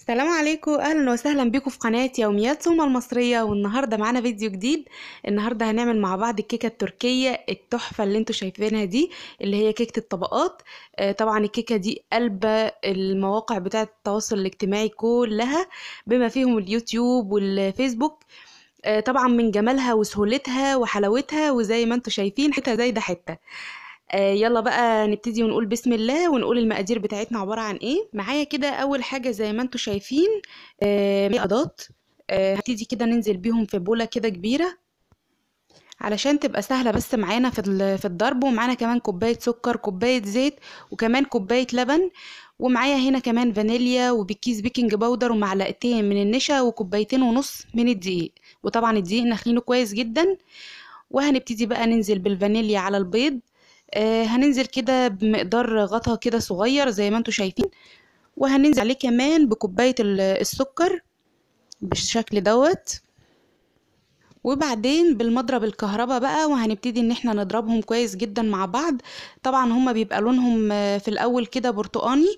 السلام عليكم أهلا وسهلا بيكم في قناة يوميات سوما المصرية والنهاردة معانا فيديو جديد. النهارده هنعمل مع بعض الكيكة التركية التحفة اللي أنتوا شايفينها دي اللي هي كيكة الطبقات. آه، طبعا الكيكة دي قلب المواقع بتاعة التواصل الاجتماعي كلها بما فيهم اليوتيوب والفيسبوك. آه، طبعا من جمالها وسهولتها وحلاوتها وزي ما أنتوا شايفين حتة زي ده حتة. يلا بقى نبتدي ونقول بسم الله ونقول المقادير بتاعتنا عبارة عن إيه. معايا كده أول حاجة زي ما أنتوا شايفين آه، بيضات آه، هبتدي كده ننزل بيهم في بولة كده كبيرة علشان تبقى سهلة بس معانا في في الضرب ومعانا كمان كوباية سكر كوباية زيت وكمان كوباية لبن ومعايا هنا كمان فانيليا وبكيس baking powder ومعلقتين من النشا وكوبايتين ونص من الدقيق. وطبعا الدقيق نخلينه كويس جدا. وهنبتدي بقى ننزل بالفانيليا على البيض. آه هننزل كده بمقدار غطا كده صغير زي ما أنتوا شايفين وهننزل عليه كمان بكوباية ال- السكر بالشكل دوت. وبعدين بالمضرب الكهرباء بقى وهنبتدي إن إحنا نضربهم كويس جدا مع بعض. طبعا هما بيبقى لونهم آه، في الأول كده برتقاني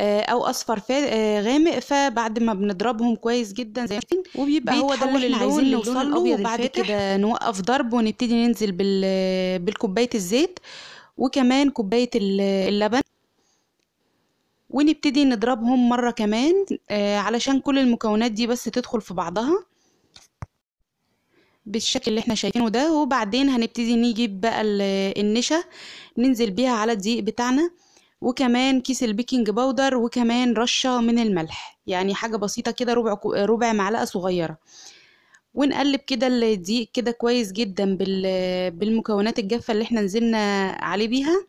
آه، أو أصفر آه، غامق. فبعد ما بنضربهم كويس جدا زي ما شايفين وبيبقى هو ده اللي إحنا عايزين نوصل له وبعد كده نوقف ضرب ونبتدي ننزل بال بالكوباية الزيت. وكمان كوباية ال- اللبن. ونبتدي نضربهم مرة كمان آه، علشان كل المكونات دي بس تدخل في بعضها بالشكل اللي إحنا شايفينه ده. وبعدين هنبتدي نجيب بقى ال- النشا ننزل بيها على الدقيق بتاعنا. وكمان كيس ال baking powder وكمان رشة من الملح يعني حاجة بسيطة كده ربع ربع معلقة صغيرة. ونقلب كده الدقيق كده كويس جدا بال- بالمكونات الجافة اللي إحنا نزلنا عليه بيها.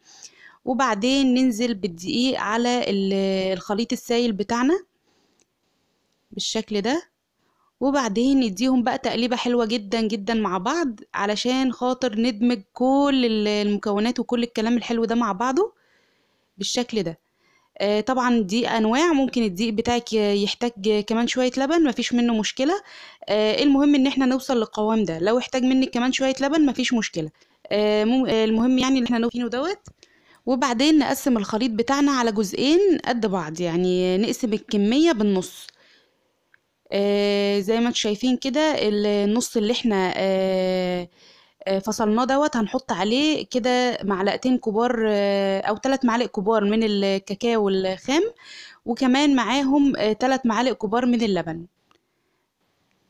وبعدين ننزل بالدقيق على ال- الخليط السائل بتاعنا بالشكل ده. وبعدين نديهم بقى تقليبة حلوة جدا جدا مع بعض علشان خاطر ندمج كل ال- المكونات وكل الكلام الحلو ده مع بعضه بالشكل ده. طبعا دي أنواع ممكن الدقيق بتاعك يحتاج كمان شوية لبن مفيش منه مشكلة. آه، المهم إن إحنا نوصل للقوام ده. لو احتاج منك كمان شوية لبن مفيش مشكلة. آه، آه، المهم يعني ان إحنا نوفينه دوت. وبعدين نقسم الخليط بتاعنا على جزئين قد بعض يعني نقسم الكمية بالنص. آه، زي ما أنتم شايفين كده النص اللي إحنا آه، آه، فصلناه دوت هنحط عليه كده معلقتين كبار آه، أو ثلاث معالق كبار من الكاكاو الخام وكمان معاهم ثلاث معالق كبار من اللبن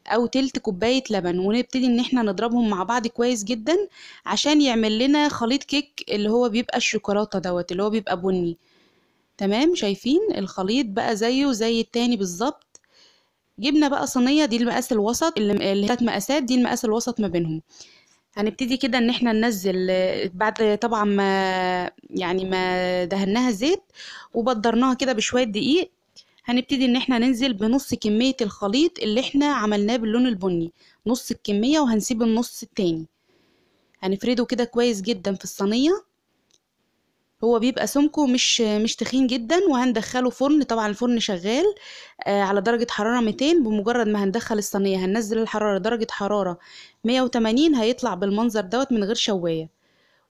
أو تلت كوباية لبن. ونبتدي إن إحنا نضربهم مع بعض كويس جدا عشان يعمل لنا خليط كيك اللي هو بيبقى الشوكولاتة دوت اللي هو بيبقى بني. تمام؟ شايفين الخليط بقى زيه زي التاني بالظبط. جبنا بقى صينية دي المقاس الوسط اللي ثلاث مقاسات دي المقاس الوسط ما بينهم. هنبتدي كده إن إحنا ننزل بعد طبعا ما يعني ما دهناها زيت وبدرناها كده بشوية دقيق هنبتدي إن إحنا ننزل بنص كمية الخليط اللي إحنا عملناه باللون البني نص الكمية وهنسيب النص التاني. هنفرده كده كويس جدا في الصينية. هو بيبقى سمكه مش مش تخين جدا وهندخله فرن طبعا الفرن شغال آه على درجة حرارة 200 بمجرد ما هندخل الصينية هننزل الحرارة درجة حرارة 180 هيطلع بالمنظر دوت من غير شواية.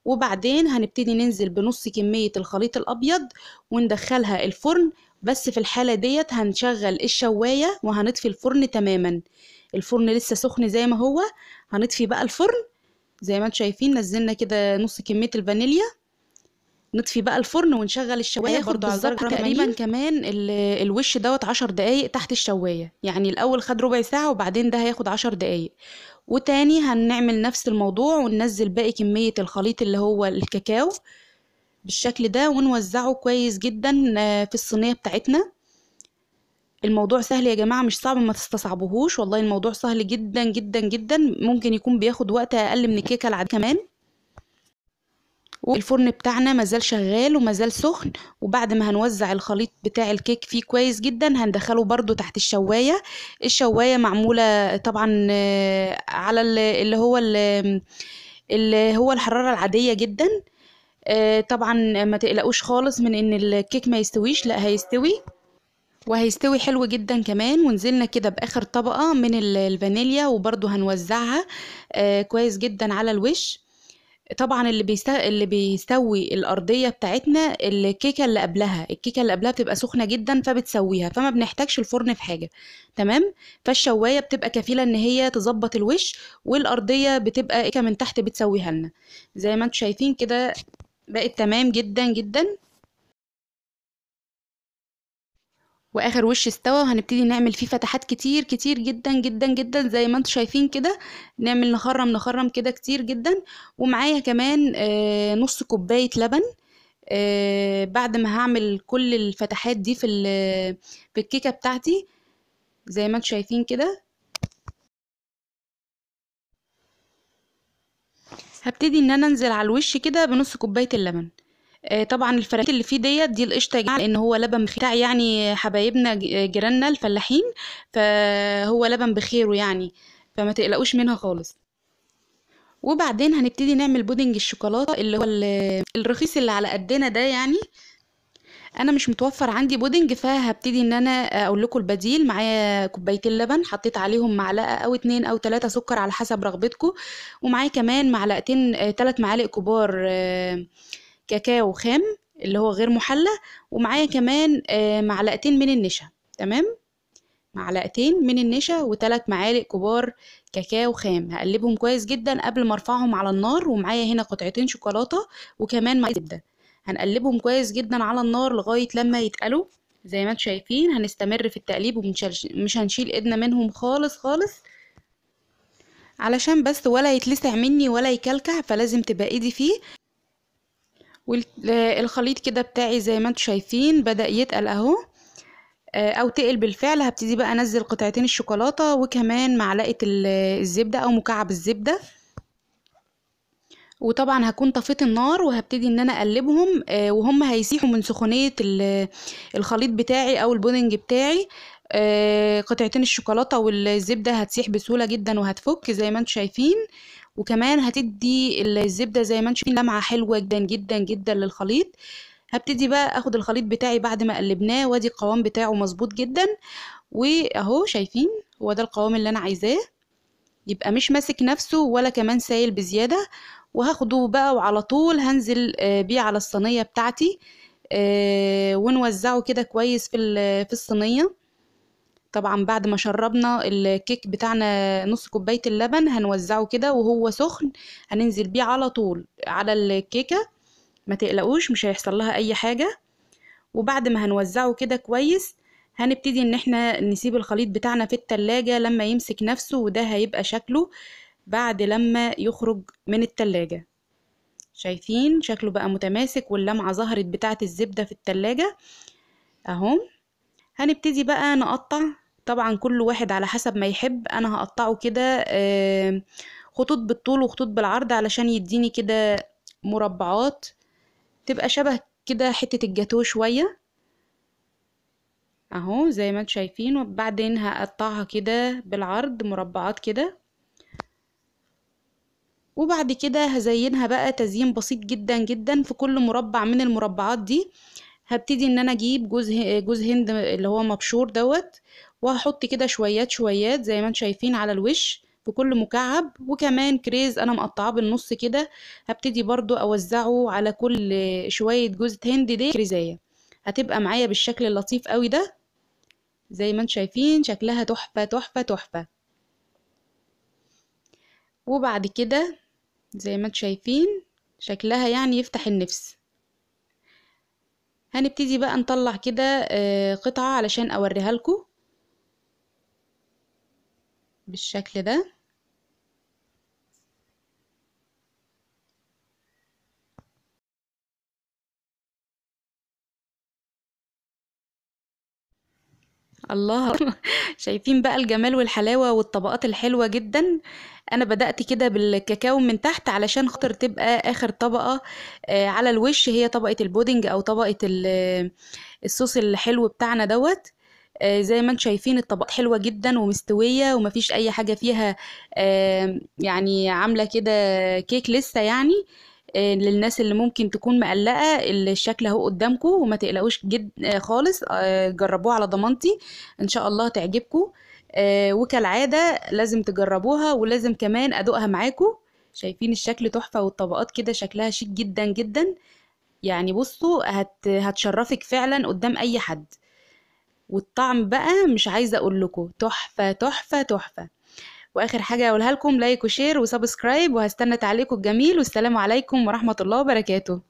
وبعدين هنبتدي ننزل بنص كمية الخليط الأبيض وندخلها الفرن. بس في الحالة ديت هنشغل الشواية وهنطفي الفرن تماما. الفرن لسه سخن زي ما هو. هنطفي بقى الفرن. زي ما أنتم شايفين نزلنا كده نص كمية الفانيليا. نطفي بقى الفرن ونشغل الشواية برضو على درجه تقريبا كمان ال- الوش دوت عشر دقايق تحت الشواية. يعني الأول خد ربع ساعة وبعدين ده هياخد عشر دقايق. وتاني هنعمل نفس الموضوع وننزل باقي كمية الخليط اللي هو الكاكاو بالشكل ده ونوزعه كويس جدا آه، في الصينية بتاعتنا. الموضوع سهل يا جماعة مش صعب ما تستصعبوهوش. والله الموضوع سهل جدا جدا جدا. ممكن يكون بياخد وقت أقل من الكيكة العادية كمان. والفرن بتاعنا مازال شغال ومازال سخن وبعد ما هنوزع الخليط بتاع الكيك فيه كويس جدا هندخله برضو تحت الشواية. الشواية معمولة طبعا آه، على ال- اللي هو ال- اللي هو الحرارة العادية جدا. آه، طبعا ما تقلقوش خالص من إن الكيك ما يستويش لأ هيستوي. وهيستوي حلو جدا كمان. ونزلنا كده بآخر طبقة من ال- الفانيليا وبرضو هنوزعها آه، كويس جدا على الوش. طبعا اللي بيست... اللي بيستوي الأرضية بتاعتنا الكيكة اللي قبلها الكيكة اللي قبلها بتبقى سخنة جدا فبتسويها فما بنحتاجش الفرن في حاجة تمام؟ فالشواية بتبقى كفيلة إن هي تظبط الوش والأرضية بتبقى من تحت بتسويها لنا. زي ما أنتم شايفين كده بقت تمام جدا جدا. وآخر وش استوى وهنبتدي نعمل فيه فتحات كتير كتير جدا جدا جدا زي ما أنتم شايفين كده. نعمل نخرم نخرم كده كتير جدا. ومعايا كمان آه نص كوباية لبن. آه بعد ما هعمل كل الفتحات دي في في الكيكة بتاعتي زي ما أنتم شايفين كده. هبتدي إن أنا أنزل على الوش كده بنص كوباية اللبن. طبعا الفراخ اللي فيه ديت دي القشطة يا جماعة لأن هو لبن بتاع يعني حبايبنا جيراننا الفلاحين فهو لبن بخيره يعني فما تقلقوش منها خالص. وبعدين هنبتدي نعمل بودنج الشوكولاتة اللي هو الرخيص اللي على قدنا ده يعني. أنا مش متوفر عندي بودنج فهبتدي إن أنا أقول لكم البديل. معايا كوبايتين لبن حطيت عليهم معلقة أو اتنين أو تلاتة سكر على حسب رغبتكم. ومعايا كمان معلقتين تلات معالق كبار كاكاو خام اللي هو غير محلى ومعايا كمان معلقتين من النشا تمام؟ معلقتين من النشا وثلاث معالق كبار كاكاو خام. هقلبهم كويس جدا قبل ما ارفعهم على النار ومعايا هنا قطعتين شوكولاتة وكمان معايا زبدة. هنقلبهم كويس جدا على النار لغاية لما يتقلوا. زي ما أنتم شايفين هنستمر في التقليب ومش هنشيل ايدنا منهم خالص خالص. علشان بس ولا يتلسع مني ولا يكلكع فلازم تبقى ايدي فيه. والخليط كده بتاعي زي ما أنتم شايفين بدأ يتقل اهو. أو تقل بالفعل. هبتدي بقى انزل قطعتين الشوكولاتة وكمان معلقة الزبدة أو مكعب الزبدة. وطبعا هكون طفيت النار وهبتدي ان أنا اقلبهم وهم هيسيحوا من سخونية الخليط بتاعي أو البودنج بتاعي. قطعتين الشوكولاتة والزبدة هتسيح بسهولة جدا وهتفك زي ما أنتم شايفين. وكمان هتدي الزبدة زي ما أنتم شايفين لمعة حلوة جدا جدا جدا للخليط. هبتدي بقى آخد الخليط بتاعي بعد ما قلبناه وادي القوام بتاعه مظبوط جدا. وأهو شايفين هو ده القوام اللي أنا عايزاه. يبقى مش ماسك نفسه ولا كمان سايل بزيادة. وهاخده بقى وعلى طول هنزل بيه على الصينية بتاعتي. ونوزعه كده كويس في في الصينية. طبعا بعد ما شربنا الكيك بتاعنا نص كوباية اللبن هنوزعه كده وهو سخن هننزل بيه على طول على الكيكة. ما تقلقوش مش هيحصل لها أي حاجة. وبعد ما هنوزعه كده كويس هنبتدي إن إحنا نسيب الخليط بتاعنا في التلاجة لما يمسك نفسه وده هيبقى شكله بعد لما يخرج من التلاجة. شايفين؟ شكله بقى متماسك واللمعة ظهرت بتاعة الزبدة في التلاجة. أهو. هنبتدي بقى نقطع طبعا كل واحد على حسب ما يحب أنا هقطعه كده خطوط بالطول وخطوط بالعرض علشان يديني كده مربعات. تبقى شبه كده حتة الجاتو شوية. أهو زي ما أنتم شايفين وبعدين هقطعها كده بالعرض مربعات كده. وبعد كده هزينها بقى تزيين بسيط جدا جدا في كل مربع من المربعات دي. هبتدي إن أنا أجيب جوز جوز هند اللي هو مبشور دوت وهحط كده شويات شويات زي ما أنتم شايفين على الوش في كل مكعب. وكمان كريز أنا مقطعاه بالنص كده هبتدي برضو أوزعه على كل شوية جوز هند دي كريزاية هتبقى معايا بالشكل اللطيف قوي ده. زي ما أنتم شايفين شكلها تحفة تحفة تحفة. وبعد كده زي ما أنتم شايفين شكلها يعني يفتح النفس. هنبتدي بقى نطلع كده قطعة علشان أوريها لكم. بالشكل ده. الله. شايفين بقى الجمال والحلاوة والطبقات الحلوة جدا. أنا بدأت كده بالكاكاو من تحت علشان خاطر تبقى آخر طبقة على الوش. هي طبقة البودنج أو طبقة الصوص الحلو بتاعنا دوت. زي ما أنتم شايفين الطبقات حلوة جدا ومستوية ومفيش أي حاجة فيها يعني عاملة كده كيك لسه يعني للناس اللي ممكن تكون مقلقة الشكل أهو قدامكم وما تقلقوش جد خالص جربوها على ضمانتي إن شاء الله تعجبكم وكالعادة لازم تجربوها ولازم كمان أدوقها معاكم. شايفين الشكل تحفة والطبقات كده شكلها شيك جدا جدا. يعني بصوا هت... هتشرفك فعلا قدام أي حد. والطعم بقى مش عايزة أقول لكم تحفة تحفة تحفة. وآخر حاجة اقولها لكم like و share و subscribe وهستنى تعليقكم الجميل والسلام عليكم ورحمة الله وبركاته.